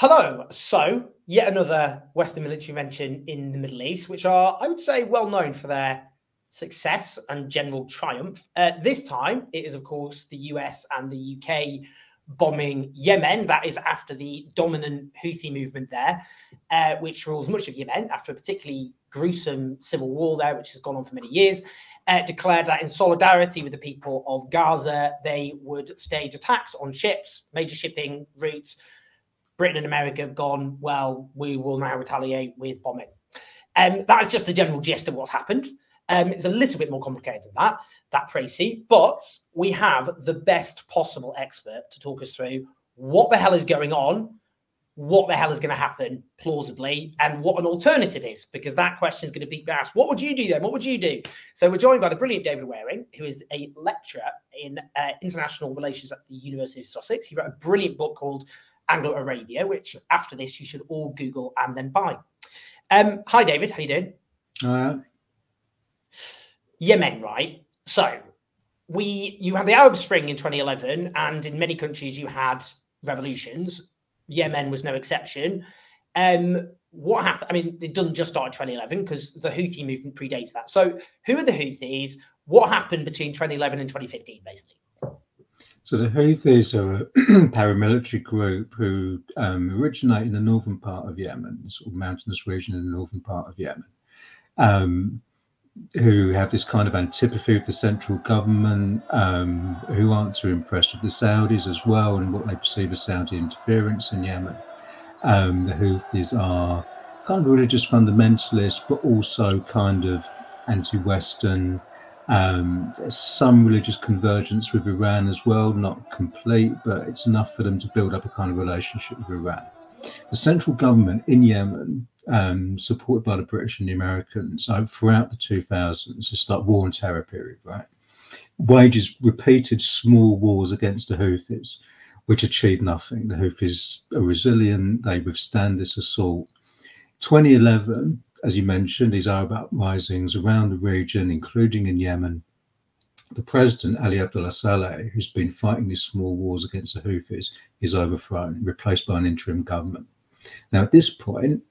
Hello. So, yet another Western military intervention in the Middle East, which are, I would say, well known for their success and general triumph. Uh, this time, it is, of course, the US and the UK bombing Yemen. That is after the dominant Houthi movement there, uh, which rules much of Yemen after a particularly gruesome civil war there, which has gone on for many years. Uh, declared that in solidarity with the people of Gaza, they would stage attacks on ships, major shipping routes Britain and America have gone, well, we will now retaliate with bombing. Um, that is just the general gist of what's happened. Um, it's a little bit more complicated than that, that précis, but we have the best possible expert to talk us through what the hell is going on, what the hell is going to happen plausibly, and what an alternative is, because that question is going to be asked. What would you do then? What would you do? So we're joined by the brilliant David Wearing, who is a lecturer in uh, international relations at the University of Sussex. He wrote a brilliant book called Angloarabia, which after this you should all Google and then buy. Um, hi, David. How you doing? Uh, Yemen, right? So we you had the Arab Spring in 2011, and in many countries you had revolutions. Yemen was no exception. Um, what happened? I mean, it doesn't just start in 2011 because the Houthi movement predates that. So, who are the Houthis? What happened between 2011 and 2015, basically? So the Houthis are a paramilitary group who um, originate in the northern part of Yemen, sort of mountainous region in the northern part of Yemen, um, who have this kind of antipathy of the central government, um, who aren't too impressed with the Saudis as well and what they perceive as Saudi interference in Yemen. Um, the Houthis are kind of religious fundamentalists, but also kind of anti-Western, um, some religious convergence with Iran as well, not complete, but it's enough for them to build up a kind of relationship with Iran. The central government in Yemen, um, supported by the British and the Americans uh, throughout the 2000s, it's like war and terror period, right? Wages repeated small wars against the Houthis, which achieved nothing. The Houthis are resilient, they withstand this assault. 2011, as you mentioned, these Arab uprisings around the region, including in Yemen. The president, Ali Abdullah Saleh, who's been fighting these small wars against the Houthis, is overthrown, replaced by an interim government. Now, at this point,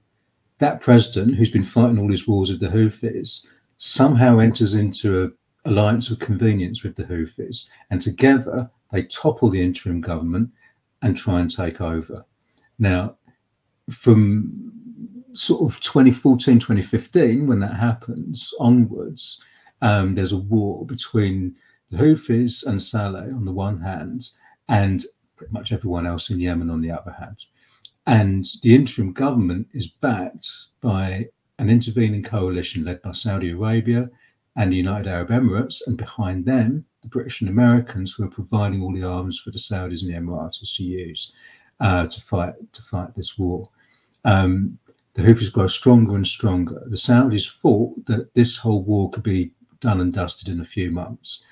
that president, who's been fighting all these wars with the Houthis, somehow enters into an alliance of convenience with the Houthis, and together they topple the interim government and try and take over. Now, from sort of 2014, 2015, when that happens onwards, um, there's a war between the Houthis and Saleh on the one hand, and pretty much everyone else in Yemen on the other hand. And the interim government is backed by an intervening coalition led by Saudi Arabia and the United Arab Emirates, and behind them, the British and Americans who are providing all the arms for the Saudis and the Emiratis to use uh, to fight to fight this war. Um, the Houthis grow stronger and stronger. The Saudis thought that this whole war could be done and dusted in a few months.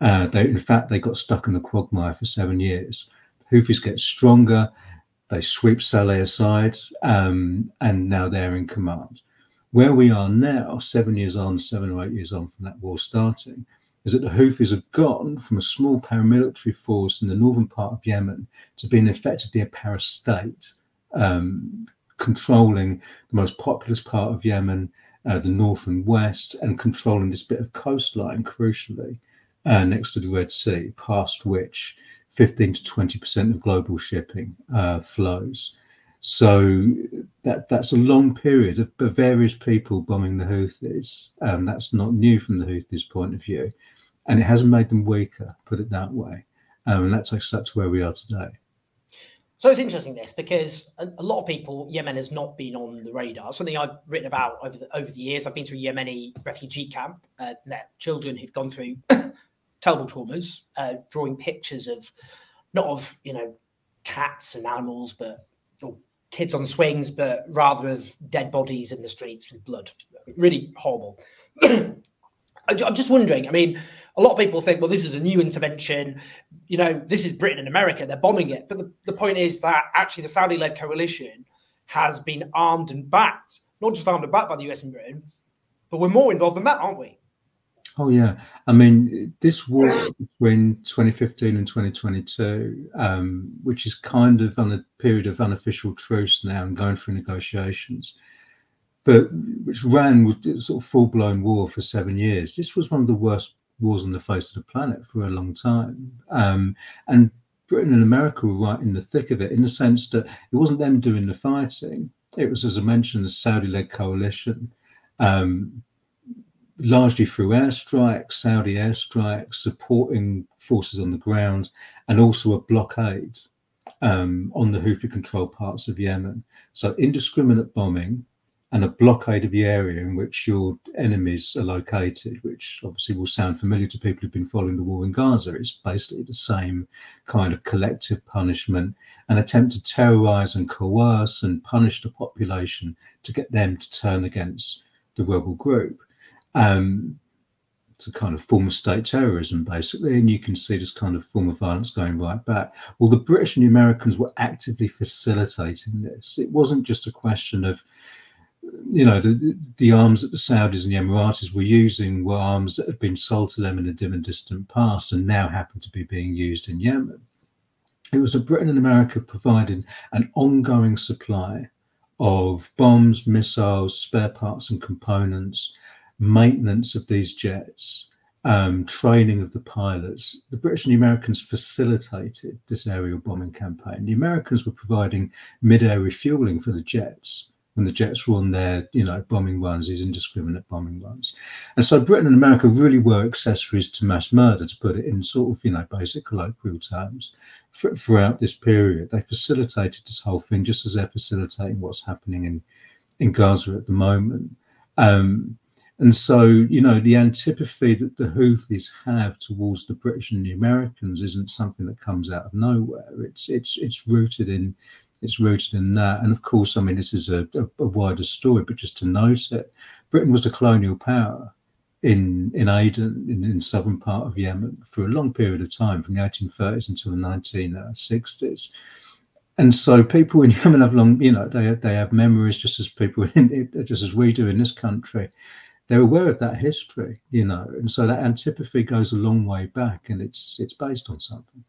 Uh, they, in fact, they got stuck in the quagmire for seven years. The Houthis get stronger. They sweep Saleh aside, um, and now they're in command. Where we are now, seven years on, seven or eight years on from that war starting, is that the Houthis have gone from a small paramilitary force in the northern part of Yemen to being effectively a parastate, um, controlling the most populous part of Yemen, uh, the north and west, and controlling this bit of coastline, crucially, uh, next to the Red Sea, past which 15 to 20% of global shipping uh, flows. So that that's a long period of, various people bombing the Houthis. Um, that's not new from the Houthis' point of view, and it hasn't made them weaker. Put it that way, um, and that takes us to where we are today. So it's interesting this because a, a, lot of people Yemen has not been on the radar. Something I've written about over the over the years. I've been to a Yemeni refugee camp, uh, met children who've gone through terrible traumas, uh, drawing pictures of not of you know cats and animals, but or kids on swings, but rather of dead bodies in the streets with blood. Really horrible. I'm just wondering. I mean, a lot of people think, well, this is a new intervention. You know, this is Britain and America. They're bombing it. But the, the point is that actually the Saudi led coalition has been armed and backed, not just armed and backed by the US and Britain, but we're more involved than that, aren't we? Oh yeah, I mean this war between 2015 and 2022, um, which is kind of on a period of unofficial truce now and going through negotiations, but which ran with sort of full blown war for seven years. This was one of the worst wars on the face of the planet for a long time, um, and Britain and America were right in the thick of it in the sense that it wasn't them doing the fighting; it was, as I mentioned, the Saudi-led coalition. Um, largely through airstrikes, Saudi airstrikes, supporting forces on the ground, and also a blockade um, on the Houthi controlled parts of Yemen. So indiscriminate bombing and a blockade of the area in which your enemies are located, which obviously will sound familiar to people who've been following the war in Gaza. It's basically the same kind of collective punishment, an attempt to terrorize and coerce and punish the population to get them to turn against the rebel group. Um, it's a kind of form of state terrorism, basically, and you can see this kind of form of violence going right back. Well, the British and the Americans were actively facilitating this. It wasn't just a question of, you know, the, the arms that the Saudis and the Emiratis were using were arms that had been sold to them in a dim and distant past and now happen to be being used in Yemen. It was a Britain and America providing an ongoing supply of bombs, missiles, spare parts, and components maintenance of these jets, um, training of the pilots. The British and the Americans facilitated this aerial bombing campaign. The Americans were providing mid-air refueling for the jets when the jets were on their, you know, bombing runs, these indiscriminate bombing runs. And so Britain and America really were accessories to mass murder, to put it in sort of, you know, basic colloquial terms. throughout this period, they facilitated this whole thing, just as they're facilitating what's happening in in Gaza at the moment. Um, and so, you know, the antipathy that the Houthis have towards the British and the Americans isn't something that comes out of nowhere. It's it's it's rooted in it's rooted in that. And of course, I mean, this is a, a, a wider story, but just to note it, Britain was the colonial power in in Aden, in, in southern part of Yemen, for a long period of time, from the 1830s until the 1960s. And so people in Yemen have long, you know, they they have memories just as people in, just as we do in this country they're aware of that history, you know, and so that antipathy goes a long way back, and it's it's based on something.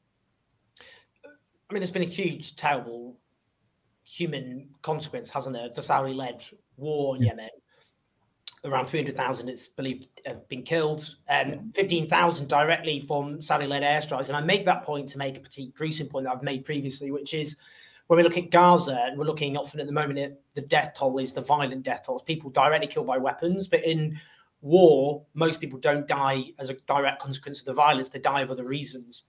I mean, there's been a huge, terrible human consequence, hasn't there? The Saudi-led war in yeah. Yemen. Around 300,000, it's believed, have been killed, and 15,000 directly from Saudi-led airstrikes. And I make that point to make a pretty gruesome point that I've made previously, which is when we look at Gaza, and we're looking often at the moment at the death toll is the violent death tolls, people directly killed by weapons. But in war, most people don't die as a direct consequence of the violence; they die of other reasons,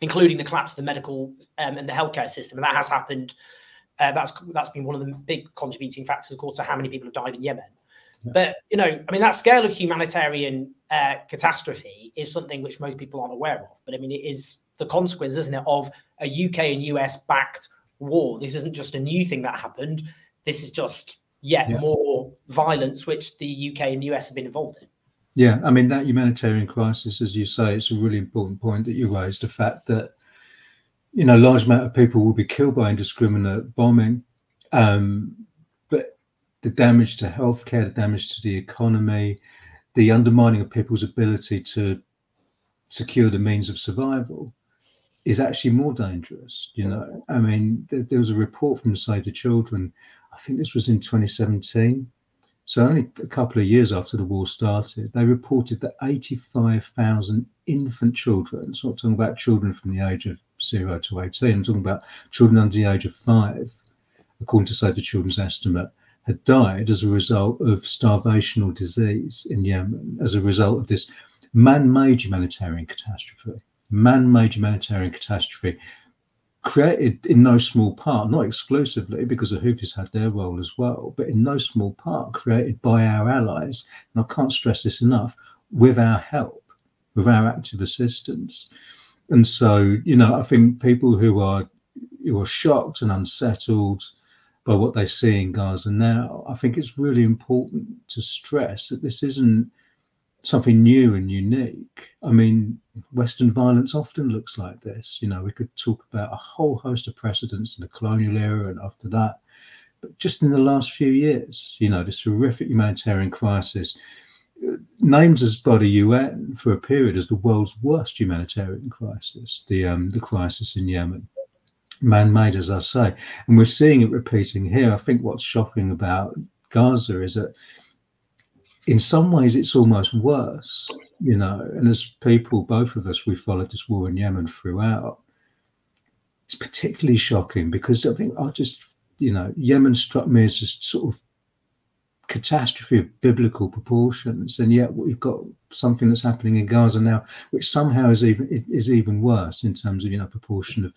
including the collapse of the medical um, and the healthcare system. And that has happened. Uh, that's that's been one of the big contributing factors, of course, to how many people have died in Yemen. Yeah. But you know, I mean, that scale of humanitarian uh, catastrophe is something which most people aren't aware of. But I mean, it is the consequence, isn't it, of a UK and US backed war. This isn't just a new thing that happened. This is just yet yeah. more violence, which the UK and US have been involved in. Yeah, I mean that humanitarian crisis, as you say, it's a really important point that you raised. The fact that you know, large amount of people will be killed by indiscriminate bombing, um, but the damage to healthcare, the damage to the economy, the undermining of people's ability to secure the means of survival is actually more dangerous. You know, I mean, there, there was a report from Save the Children. I think this was in 2017. So only a couple of years after the war started, they reported that 85,000 infant children, so I'm talking about children from the age of zero to 18, I'm talking about children under the age of five, according to Save the Children's estimate, had died as a result of starvation or disease in Yemen, as a result of this man-made humanitarian catastrophe man-made humanitarian catastrophe created in no small part, not exclusively because the Houthis had their role as well, but in no small part created by our allies. And I can't stress this enough, with our help, with our active assistance. And so, you know, I think people who are who are shocked and unsettled by what they see in Gaza now, I think it's really important to stress that this isn't something new and unique. I mean, Western violence often looks like this. You know, we could talk about a whole host of precedents in the colonial era and after that. But just in the last few years, you know, this horrific humanitarian crisis named as by the UN for a period as the world's worst humanitarian crisis, the um, the crisis in Yemen, man-made, as I say, and we're seeing it repeating here. I think what's shocking about Gaza is that in some ways it's almost worse, you know. And as people, both of us, we followed this war in Yemen throughout. It's particularly shocking because I think I just, you know, Yemen struck me as a sort of catastrophe of biblical proportions, and yet we've got something that's happening in Gaza now, which somehow is even is even worse in terms of you know proportion of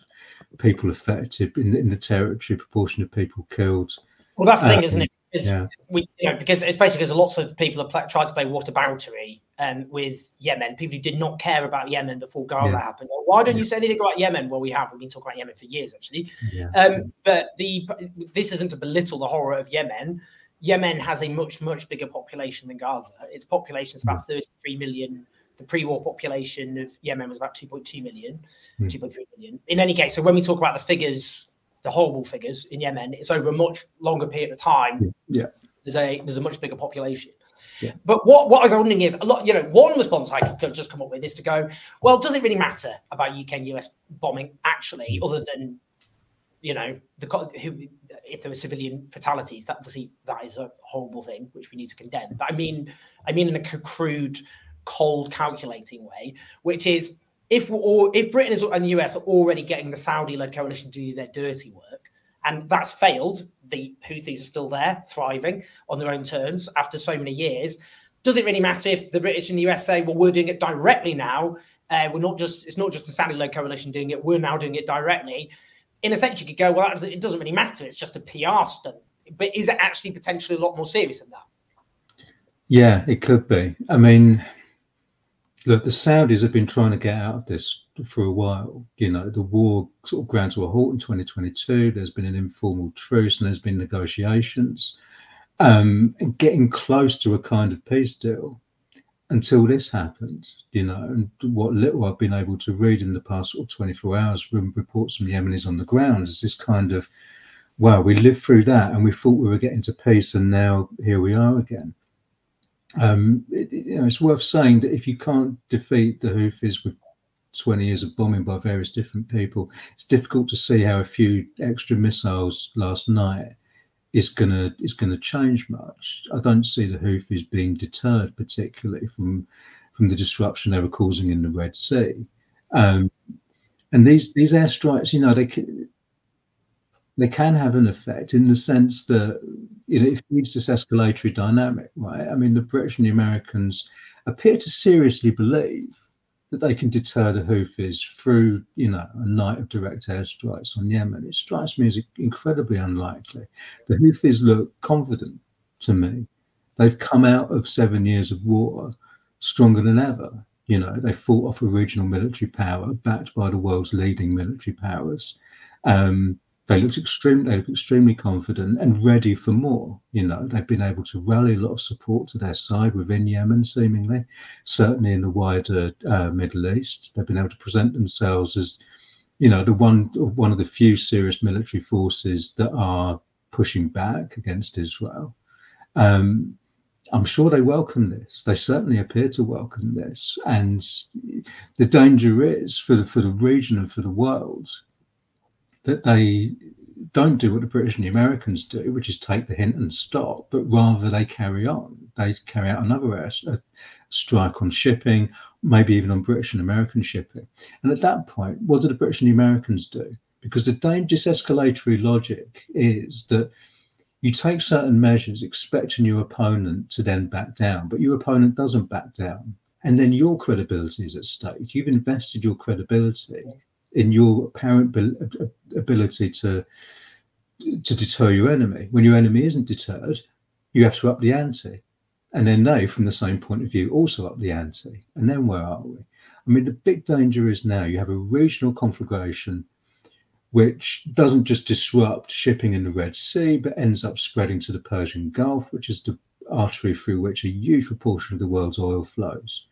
people affected in, in the territory, proportion of people killed. Well, that's the thing, um, isn't it? yeah. we, you know, because especially because lots of people have tried to play whataboutery um, with Yemen. People who did not care about Yemen before Gaza yeah. happened. Well, why don't yeah. you say anything about Yemen? Well, we have. We've been talking about Yemen for years, actually. Um, but the this isn't to belittle the horror of Yemen. Yemen has a much, much bigger population than Gaza. Its population is about mm. 33 million. The pre-war population of Yemen was about 2.2 million, mm. 2.3 million. In any case, so when we talk about the figures, the horrible figures in Yemen, it's over a much longer period of time. Yeah. There's a there's a much bigger population. Yeah. But what, what I was wondering is a lot, you know, one response I could just come up with is to go, well, does it really matter about UK and US bombing actually, mm. other than you know, the if there were civilian fatalities, that obviously that is a horrible thing which we need to condemn. But I mean, I mean in a crude, cold, calculating way, which is if if Britain is, and the US are already getting the Saudi-led coalition to do their dirty work, and that's failed, the Houthis are still there, thriving on their own terms after so many years. Does it really matter if the British and the US say, well, we're doing it directly now? Uh, we're not just it's not just the Saudi-led coalition doing it. We're now doing it directly in a sense, you could go, well, it doesn't really matter. It's just a PR stunt. But is it actually potentially a lot more serious than that? Yeah, it could be. I mean, look, the Saudis have been trying to get out of this for a while. You know, the war sort of ground to a halt in 2022. There's been an informal truce and there's been negotiations. Um, getting close to a kind of peace deal until this happened, you know, and what little I've been able to read in the past sort of 24 hours from reports from Yemenis on the ground is this kind of, wow, we lived through that and we thought we were getting to peace and now here we are again. Um, it, you know, it's worth saying that if you can't defeat the Houthis with 20 years of bombing by various different people, it's difficult to see how a few extra missiles last night is gonna is gonna change much. I don't see the Houthis being deterred particularly from from the disruption they were causing in the Red Sea. Um, and these these airstrikes, you know, they can, they can have an effect in the sense that you know it feeds this escalatory dynamic, right? I mean, the British and the Americans appear to seriously believe that they can deter the Houthis through, you know, a night of direct airstrikes on Yemen. It strikes me as incredibly unlikely. The Houthis look confident to me. They've come out of seven years of war stronger than ever. You know, they fought off a regional military power backed by the world's leading military powers. Um, they looked extremely, they looked extremely confident and ready for more. You know, they've been able to rally a lot of support to their side within Yemen, seemingly, certainly in the wider uh, Middle East. They've been able to present themselves as, you know, the one one of the few serious military forces that are pushing back against Israel. Um, I'm sure they welcome this. They certainly appear to welcome this, and the danger is for the for the region and for the world that they don't do what the British and the Americans do, which is take the hint and stop, but rather they carry on. They carry out another uh, air strike on shipping, maybe even on British and American shipping. And at that point, what do the British and the Americans do? Because the dangerous escalatory logic is that you take certain measures expecting your opponent to then back down, but your opponent doesn't back down. And then your credibility is at stake. You've invested your credibility in your apparent ability to to deter your enemy. When your enemy isn't deterred, you have to up the ante. And then they, from the same point of view, also up the ante. And then where are we? I mean, the big danger is now you have a regional conflagration which doesn't just disrupt shipping in the Red Sea, but ends up spreading to the Persian Gulf, which is the artery through which a huge proportion of the world's oil flows.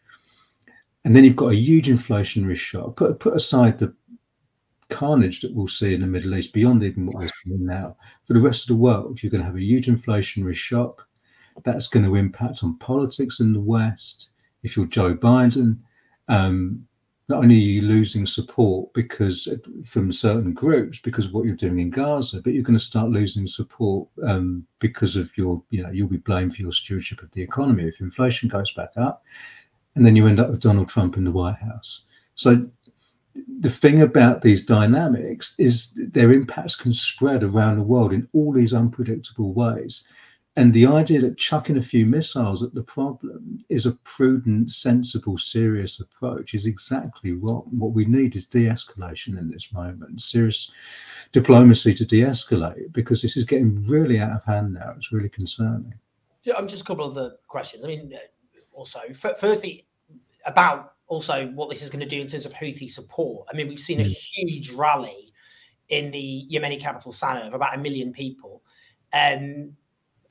And then you've got a huge inflationary shock. Put, put aside the carnage that we'll see in the Middle East beyond even what we're seeing now. For the rest of the world, you're going to have a huge inflationary shock. that's going to impact on politics in the West. If you're Joe Biden, um, not only are you losing support because from certain groups because of what you're doing in Gaza, but you're going to start losing support um, because of your, you know, you'll be blamed for your stewardship of the economy if inflation goes back up, and then you end up with Donald Trump in the White House. So the thing about these dynamics is their impacts can spread around the world in all these unpredictable ways. And the idea that chucking a few missiles at the problem is a prudent, sensible, serious approach is exactly wrong. What we need is de escalation in this moment, serious diplomacy to de escalate, because this is getting really out of hand now. It's really concerning. I'm um, just a couple of the questions. I mean, uh, also, firstly, about also what this is going to do in terms of Houthi support. I mean, we've seen a mm. huge rally in the Yemeni capital Sana'a of about a million people. Um,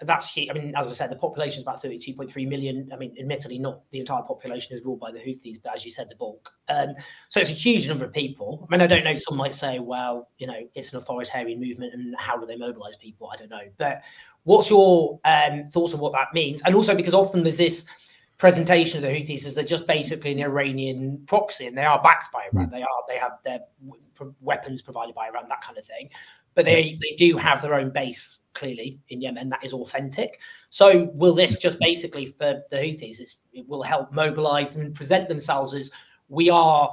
that's huge. I mean, as I said, the population is about 32.3 million. I mean, admittedly, not the entire population is ruled by the Houthis, but as you said, the bulk. Um, so it's a huge number of people. I mean, I don't know. Some might say, well, you know, it's an authoritarian movement, and how do they mobilize people? I don't know. But what's your um, thoughts on what that means? And also, because often there's this presentation of the Houthis as they're just basically an Iranian proxy, and they are backed by Iran. Hmm. They are they have their weapons provided by Iran, that kind of thing. But they they do have their own base clearly in Yemen. That is authentic. So will this just basically for the Houthis? it will help mobilize them and present themselves as we are.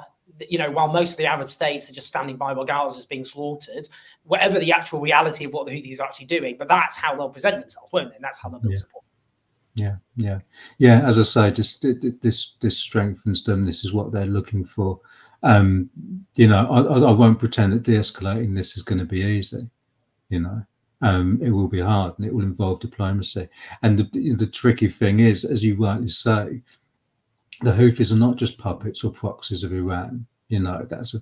You know, while most of the Arab states are just standing by while Gaza is being slaughtered, whatever the actual reality of what the Houthis are actually doing, but that's how they'll present themselves, won't they? And that's how they'll build yeah. support. Yeah, yeah, yeah. As I say, just this this strengthens them. This is what they're looking for. Um, you know, I, I won't pretend that de-escalating this is going to be easy. You know, um, it will be hard and it will involve diplomacy. And the, the tricky thing is, as you rightly say, the Houthis are not just puppets or proxies of Iran. You know, that's a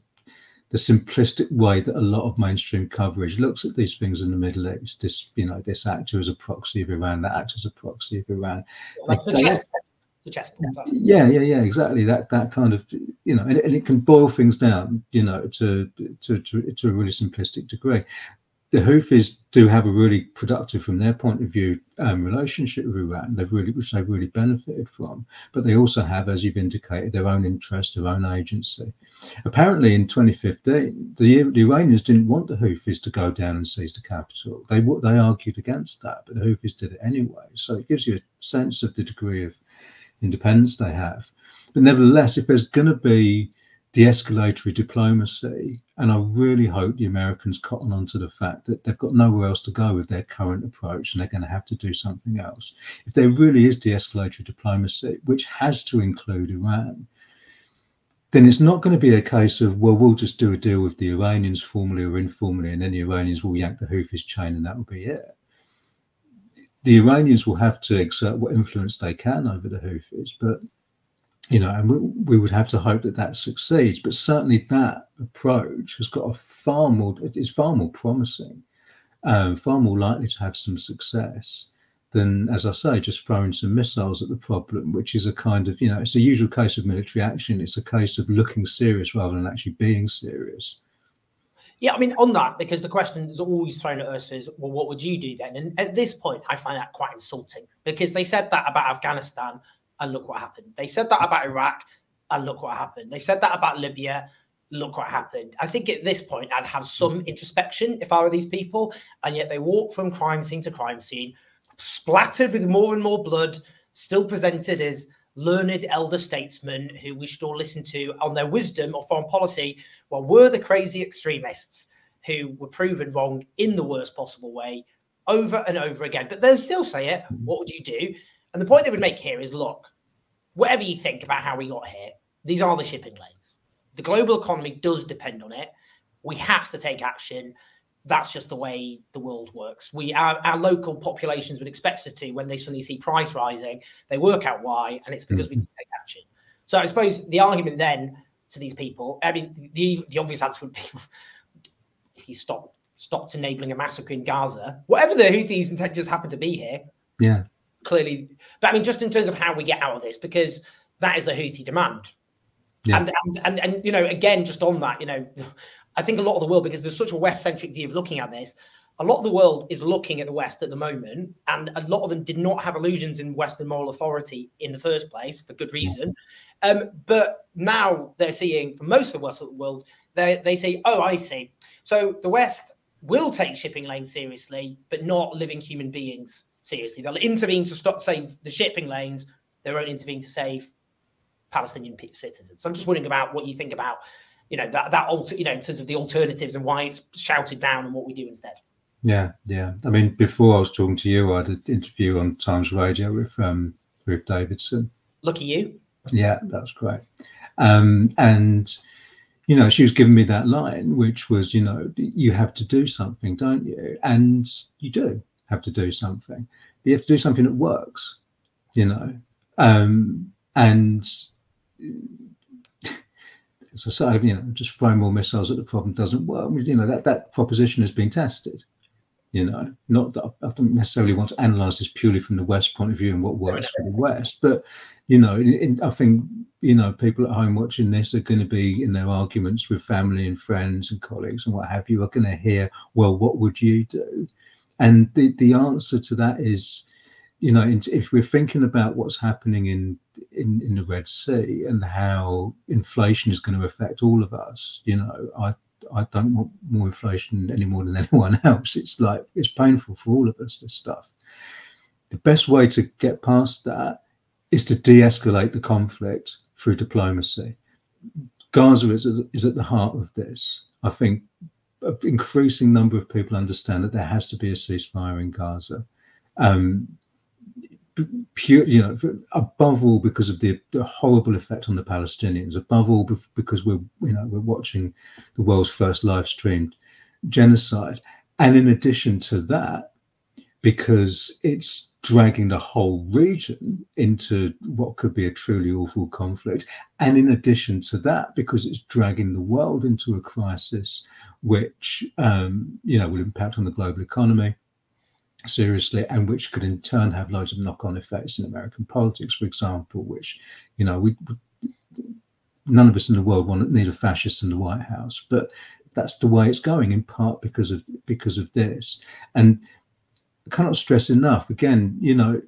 the simplistic way that a lot of mainstream coverage looks at these things in the Middle East. This, you know, this actor as a proxy of Iran, that actor as a proxy of Iran. Well, that's yeah, yeah, yeah, exactly. That that kind of, you know, and, and it can boil things down, you know, to to to, to a really simplistic degree the Houthis do have a really productive, from their point of view, um, relationship with Iran. They've really, which they've really benefited from. But they also have, as you've indicated, their own interest, their own agency. Apparently, in 2015, the, the Iranians didn't want the Houthis to go down and seize the capital. They they argued against that, but the Houthis did it anyway. So it gives you a sense of the degree of independence they have. But nevertheless, if there's going to be de-escalatory diplomacy. And I really hope the Americans cotton on to the fact that they've got nowhere else to go with their current approach and they're going to have to do something else. If there really is de-escalatory diplomacy, which has to include Iran, then it's not going to be a case of, well, we'll just do a deal with the Iranians formally or informally, and then the Iranians will yank the Houthis chain and that will be it. The Iranians will have to exert what influence they can over the Houthis, but you know, and we, we, would have to hope that that succeeds. But certainly, that approach has got a far more it's far more promising, um, far more likely to have some success than, as I say, just throwing some missiles at the problem, which is a kind of you know, it's a usual case of military action. It's a case of looking serious rather than actually being serious. Yeah, I mean, on that, because the question is always thrown at us is, well, what would you do then? And at this point, I find that quite insulting because they said that about Afghanistan and look what happened. They said that about Iraq, and look what happened. They said that about Libya, look what happened. I think at this point, I'd have some mm. introspection if I were these people, and yet they walk from crime scene to crime scene, splattered with more and more blood, still presented as learned elder statesmen who we should all listen to on their wisdom of foreign policy, while we're the crazy extremists who were proven wrong in the worst possible way over and over again. But they'll still say it. What would you do? And the point they would make here is look, whatever you think about how we got here, these are the shipping lanes. The global economy does depend on it. We have to take action. That's just the way the world works. We our, our local populations would expect us to when they suddenly see price rising, they work out why, and it's because mm-hmm. we take action. So I suppose the argument then to these people, I mean, the the obvious answer would be if you stop stopped enabling a massacre in Gaza, whatever the Houthis' intentions happen to be here, yeah, clearly. But I mean, just in terms of how we get out of this, because that is the Houthi demand. Yeah. And, and, and and you know, again, just on that, you know, I think a lot of the world, because there's such a West centric view of looking at this, a lot of the world is looking at the West at the moment, and a lot of them did not have illusions in Western moral authority in the first place for good reason. Um, but now they're seeing, for most of the West of the world, they they say, "Oh, I see." So the West will take shipping lanes seriously, but not living human beings seriously. They'll intervene to stop save the shipping lanes. They won't intervene to save Palestinian citizens. So I'm just wondering about what you think about, you know, that that alter, you know, in terms of the alternatives and why it's shouted down and what we do instead. Yeah, yeah. I mean, before I was talking to you, I had an interview on Times Radio with um, Ruth Davidson. Lucky you. Yeah, that was great. Um, and you know, she was giving me that line, which was, you know, you have to do something, don't you? And you do have to do something. You have to do something that works, you know. Um, and as I say, you know, just throwing more missiles at the problem doesn't work. You know, that, that proposition has been tested. You know, not that I don't necessarily want to analyze this purely from the West point of view and what works for the West, but you know, in, I think you know people at home watching this are going to be in their arguments with family and friends and colleagues and what have you are going to hear, well, what would you do? And the the answer to that is, you know, if we're thinking about what's happening in in, in the Red Sea and how inflation is going to affect all of us, you know, I I don't want more inflation any more than anyone else. It's like it's painful for all of us. This stuff. The best way to get past that is to de-escalate the conflict through diplomacy. Gaza is, is at the heart of this. I think an increasing number of people understand that there has to be a ceasefire in Gaza. Um, pure, you know, above all because of the, the, horrible effect on the Palestinians, above all because we're, you know, we're watching the world's first live streamed genocide. And in addition to that, because it's dragging the whole region into what could be a truly awful conflict. And in addition to that, because it's dragging the world into a crisis which, um, you know, will impact on the global economy, seriously and which could in turn have loads of knock-on effects in American politics, for example, which, you know, we none of us in the world want need a fascist in the White House, but that's the way it's going in part because of because of this. And cannot stress enough, again, you know,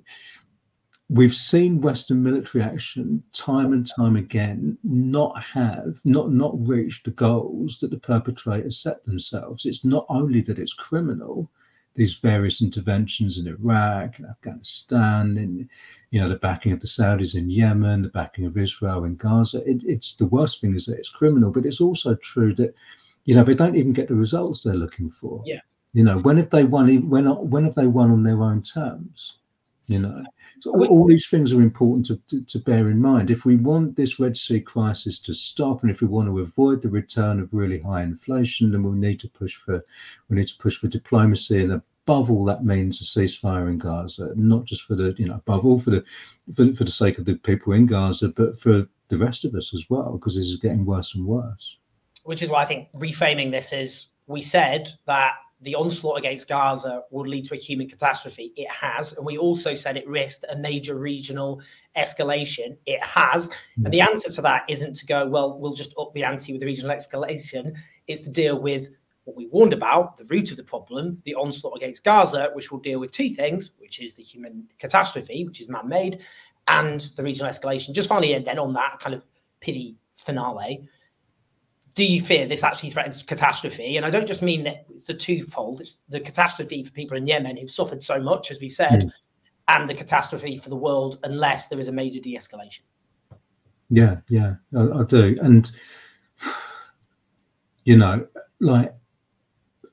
we've seen Western military action time and time again not have, not not reach the goals that the perpetrators set themselves. It's not only that it's criminal, these various interventions in Iraq and Afghanistan, and you know the backing of the Saudis in Yemen, the backing of Israel in Gaza. It, it's the worst thing is that it's criminal, but it's also true that you know they don't even get the results they're looking for. Yeah. You know when have they won? When when have they won on their own terms? You know, so all these things are important to, to, to, bear in mind. If we want this Red Sea crisis to stop, and if we want to avoid the return of really high inflation, then we need to push for we need to push for diplomacy, and above all, that means a ceasefire in Gaza, not just for the you know above all for the for, for the sake of the people in Gaza, but for the rest of us as well, because this is getting worse and worse. Which is why I think reframing this is we said that the onslaught against Gaza would lead to a human catastrophe. It has. And we also said it risked a major regional escalation. It has. And the answer to that isn't to go, well, we'll just up the ante with the regional escalation. It's to deal with what we warned about, the root of the problem, the onslaught against Gaza, which will deal with two things, which is the human catastrophe, which is man made, and the regional escalation. Just finally, and then on that kind of pity finale, do you fear this actually threatens catastrophe? And I don't just mean that it's the twofold, it's the catastrophe for people in Yemen who've suffered so much, as we said, mm. and the catastrophe for the world unless there is a major de escalation. Yeah, yeah, I, I do. And, you know, like,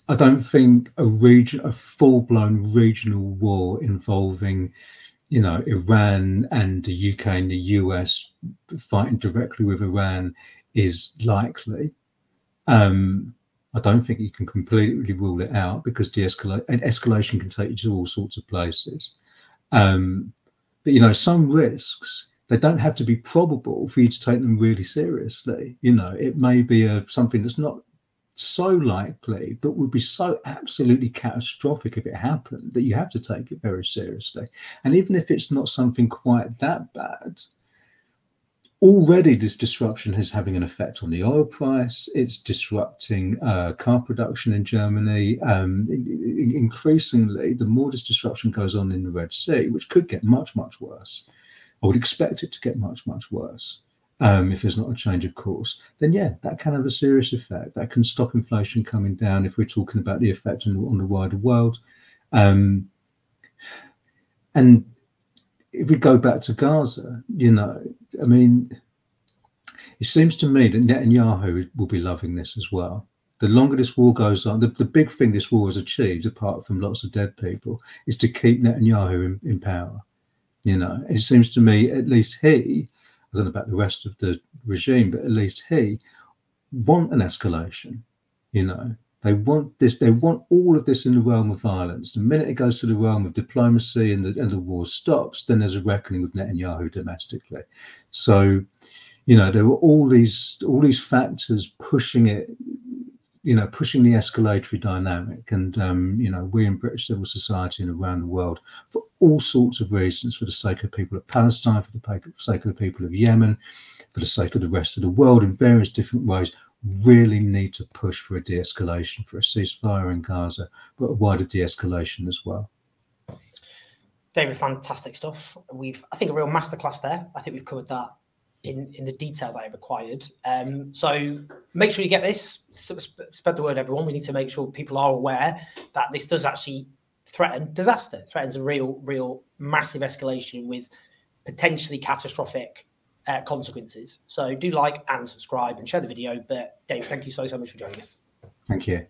I don't think a region, a full blown regional war involving, you know, Iran and the UK and the US fighting directly with Iran is likely. Um, I don't think you can completely rule it out because de-escalation escalation can take you to all sorts of places. Um, but you know, some risks they don't have to be probable for you to take them really seriously. You know, it may be a, something that's not so likely, but would be so absolutely catastrophic if it happened that you have to take it very seriously. And even if it's not something quite that bad, already this disruption is having an effect on the oil price. It's disrupting uh, car production in Germany. Um, increasingly, the more this disruption goes on in the Red Sea, which could get much, much worse, I would expect it to get much, much worse. Um, if there's not a change of course, then yeah, that can have a serious effect. That can stop inflation coming down if we're talking about the effect on, on the wider world. Um, and if we go back to Gaza, you know, I mean, it seems to me that Netanyahu will be loving this as well. The longer this war goes on, the, the big thing this war has achieved, apart from lots of dead people, is to keep Netanyahu in, in power. You know, it seems to me, at least he, I don't know about the rest of the regime, but at least he want an escalation. You know, they want this. They want all of this in the realm of violence. The minute it goes to the realm of diplomacy and the and the war stops, then there's a reckoning with Netanyahu domestically. So, you know, there were all these all these factors pushing it. You know, pushing the escalatory dynamic, and um, you know, we in British civil society and around the world, for all sorts of reasons, for the sake of people of Palestine, for the sake of the people of Yemen, for the sake of the rest of the world, in various different ways, really need to push for a de escalation, for a ceasefire in Gaza, but a wider de escalation as well. David, fantastic stuff. We've, I think, a real masterclass there. I think we've covered that in, in the detail that I required. Um, so make sure you get this, spread the word, everyone. We need to make sure people are aware that this does actually threaten disaster, threatens a real, real massive escalation with potentially catastrophic uh, consequences. So do like and subscribe and share the video. But Dave, thank you so, so much for joining us. Thank you.